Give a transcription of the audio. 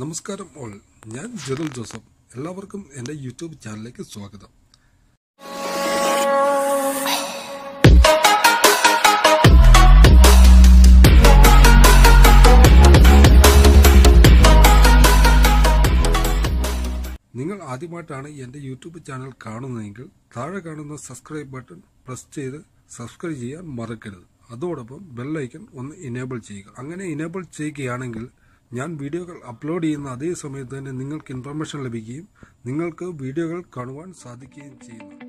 നമസ്കാരം ഓൾ. ഞാൻ ജെറുൽ ജോസഫ്. എല്ലാവർക്കും എന്റെ യൂട്യൂബ് ചാനലിലേക്ക് സ്വാഗതം. നിങ്ങൾ ആദ്യമായിട്ടാണ് എന്റെ യൂട്യൂബ് ചാനൽ കാണുന്നതെങ്കിൽ താഴെ കാണുന്ന സബ്സ്ക്രൈബ് ബട്ടൺ പ്രസ് ചെയ്ത് സബ്സ്ക്രൈബ് ചെയ്യാൻ മറക്കരുത്. അതോടൊപ്പം ബെല്ലൈക്കൺ ഒന്ന് ഇനേബിൾ ചെയ്യുക. അങ്ങനെ ഇനേബിൾ ചെയ്യുകയാണെങ്കിൽ ഞാൻ വീഡിയോകൾ അപ്ലോഡ് ചെയ്യുന്ന അതേ സമയത്ത് തന്നെ നിങ്ങൾക്ക് ഇൻഫർമേഷൻ ലഭിക്കുകയും നിങ്ങൾക്ക് വീഡിയോകൾ കാണുവാൻ സാധിക്കുകയും ചെയ്യുന്നു.